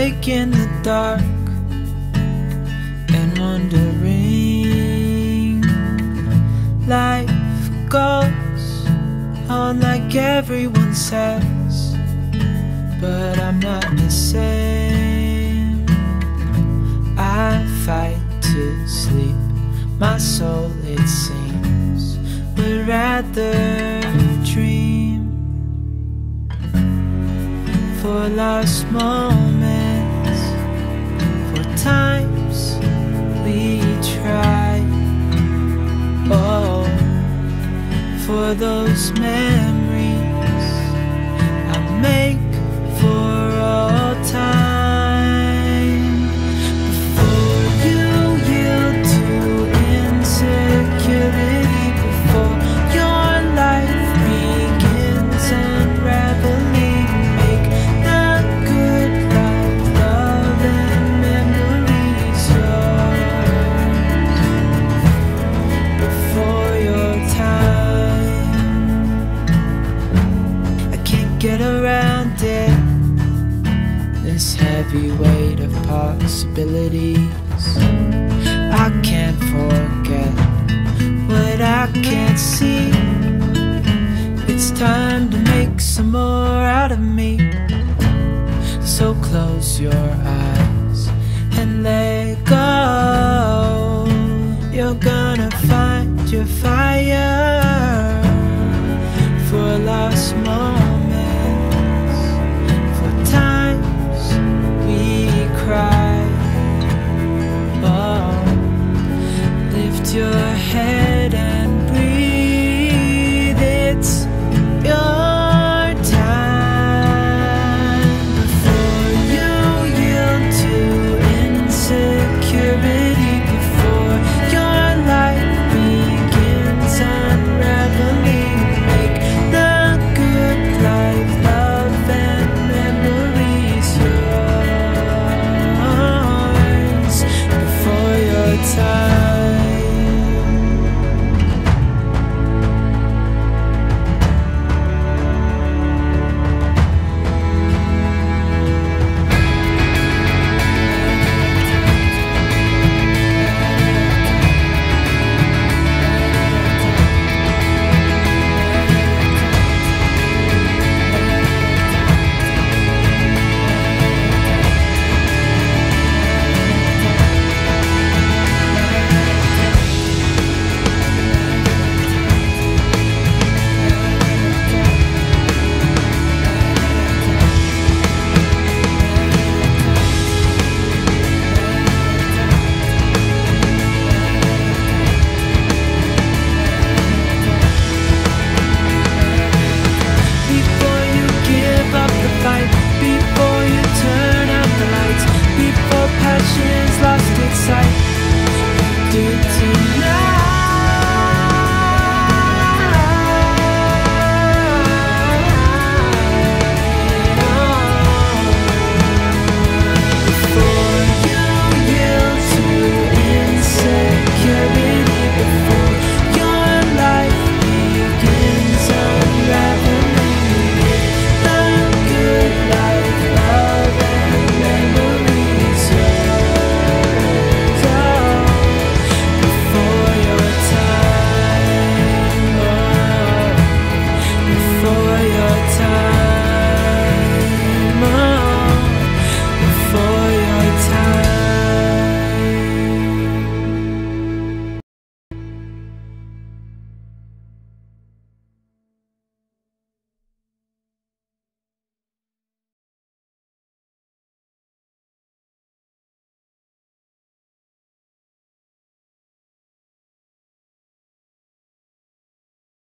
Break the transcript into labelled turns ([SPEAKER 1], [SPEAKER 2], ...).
[SPEAKER 1] awake in the dark and wondering. Life goes on like everyone says, but I'm not the same. I fight to sleep, my soul, it seems, would rather dream for lost moments, for get around it. This heavy weight of possibilities. I can't forget what I can't see. It's time to make some more out of me. So close your eyes and let go. You're gonna find your fire for a lost moment.